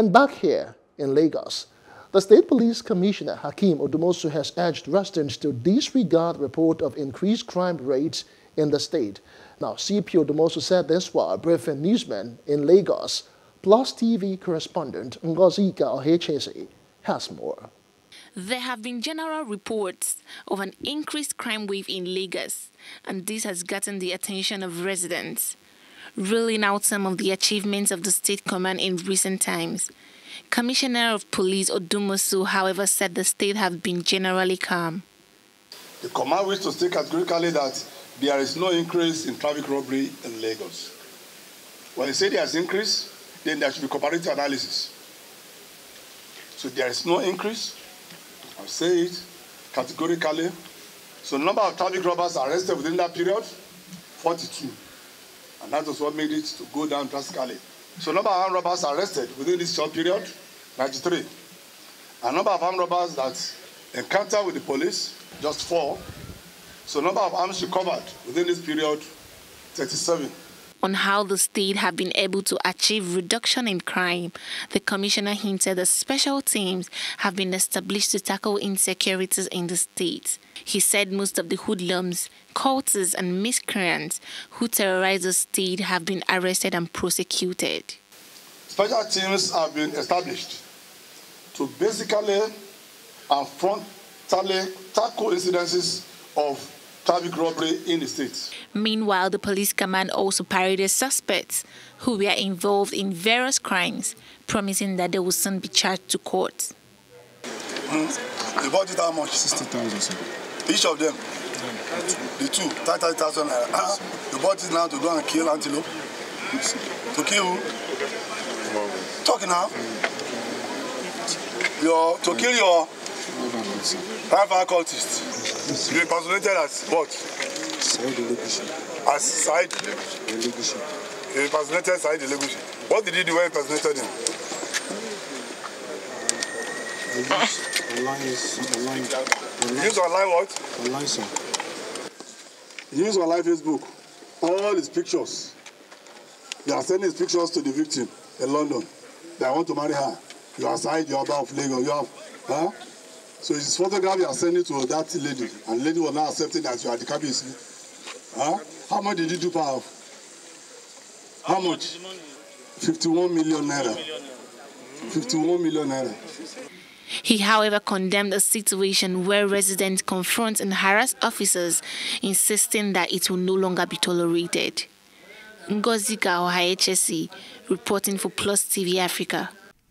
And back here in Lagos, the State Police Commissioner Hakeem Odumosu has urged residents to disregard report of increased crime rates in the state. Now, CP Odumosu said this while briefing newsmen in Lagos. Plus TV correspondent Ngozika Ohaechesi has more. There have been general reports of an increased crime wave in Lagos, and this has gotten the attention of residents. Ruling out some of the achievements of the state command in recent times, Commissioner of Police Odumosu, however, said the state has been generally calm. The command wishes to state categorically that there is no increase in traffic robbery in Lagos. When they say there is increase, then there should be comparative analysis. So there is no increase. I'll say it categorically. So number of traffic robbers arrested within that period, 42. And that was what made it to go down drastically. So number of armed robbers arrested within this short period, 93. And number of armed robbers that encounter with the police, just four. So number of arms recovered within this period, 37 on how the state have been able to achieve reduction in crime, the commissioner hinted that special teams have been established to tackle insecurities in the state. He said most of the hoodlums, cultists, and miscreants who terrorize the state have been arrested and prosecuted. Special teams have been established to basically and frontally tackle incidences of traffic robbery in the state. Meanwhile, the police command also paraded suspects who were involved in various crimes, promising that they will soon be charged to court. Mm. The budget how much? 60,000, Each of them? The two, 30,000 naira. Uh, the budget now to go and kill antelope. To kill who? Talking now. Your, to kill your private cultist. You impersonated as what? Said Elegushi. As Said? Elegushi. You impersonated Said Elegushi. What did you do when you impersonated him? I used online, online, online. Use online what? Online, sir. Use online Facebook. All his pictures. You are sending his pictures to the victim in London. They want to marry her. You are Said, you are of Lagos. You have, huh? So his photograph you are sending to that lady, and lady was now accepting that you are the cabbage. Huh? How much did you do per half? How much? 51 million naira. 51 million naira. He, however, condemned a situation where residents confront and harass officers, insisting that it will no longer be tolerated. Ngozika Ohaechesi, reporting for Plus TV Africa.